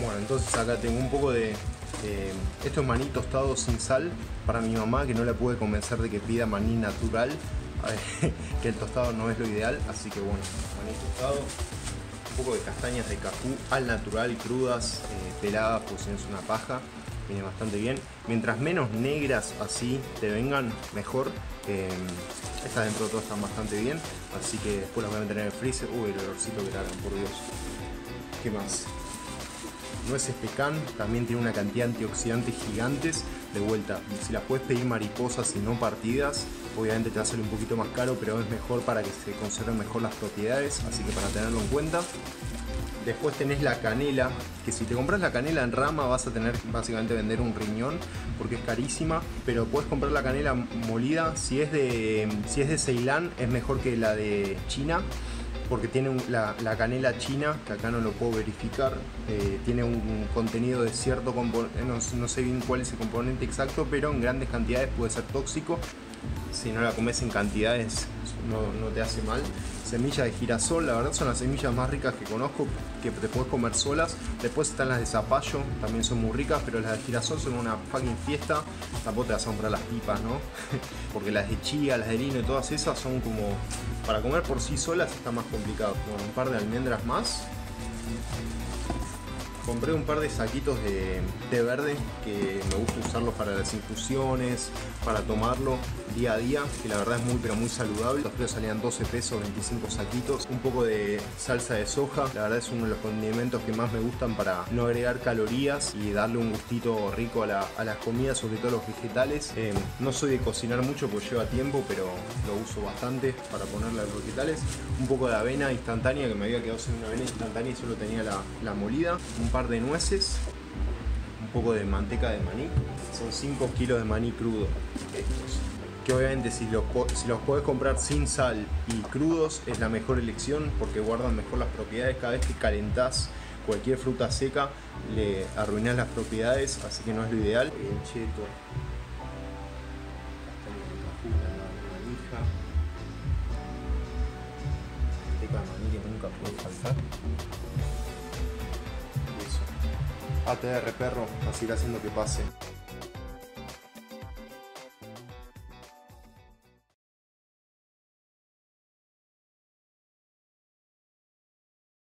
Bueno, entonces acá tengo un poco de... Eh, esto es maní tostado sin sal para mi mamá que no la pude convencer de que pida maní natural, que el tostado no es lo ideal, así que bueno, maní tostado, un poco de castañas de cajú al natural, crudas, eh, peladas, pues si no una paja, viene bastante bien. Mientras menos negras así te vengan, mejor. Eh, estas dentro de todo están bastante bien, así que después las voy a meter en el freezer. Uy, el olorcito que largan, por Dios. ¿Qué más? Nueces pecan también tiene una cantidad de antioxidantes gigantes. De vuelta, si las puedes pedir mariposas y no partidas, obviamente te va a salir un poquito más caro, pero es mejor para que se conserven mejor las propiedades, así que para tenerlo en cuenta. Después tenés la canela, que si te compras la canela en rama vas a tener básicamente vender un riñón porque es carísima, pero puedes comprar la canela molida, si es de si es de Ceilán es mejor que la de China porque tiene la, canela china, que acá no lo puedo verificar, eh, tiene un, contenido de cierto componente, no, no, sé bien cuál es el componente exacto, pero en grandes cantidades puede ser tóxico. Si no la comes en cantidades no, te hace mal. Semillas de girasol, la verdad son las semillas más ricas que conozco, que te puedes comer solas. Después están las de zapallo, también son muy ricas, pero las de girasol son una fucking fiesta. Tampoco te vas a comprar las pipas, ¿no? Porque las de chía, las de lino y todas esas son como... Para comer por sí solas está más complicado. Bueno, un par de almendras más compré un par de saquitos de té verde que me gusta usarlos para las infusiones, para tomarlo día a día, que la verdad es muy pero muy saludable. Los precios salían 12 pesos, 25 saquitos. Un poco de salsa de soja, la verdad es uno de los condimentos que más me gustan para no agregar calorías y darle un gustito rico a, las comidas, sobre todo los vegetales. Eh, no soy de cocinar mucho porque lleva tiempo, pero lo uso bastante para ponerle a los vegetales. Un poco de avena instantánea, que me había quedado sin una avena instantánea y solo tenía la, la molida. De nueces, un poco de manteca de maní. Son 5 kilos de maní crudo estos. Que obviamente si los, si podés comprar sin sal y crudos es la mejor elección porque guardan mejor las propiedades. Cada vez que calentás cualquier fruta seca le arruinas las propiedades, así que no es lo ideal. El cheto, manteca de maní que nunca puede faltar. ATR perro, así haciendo que pase.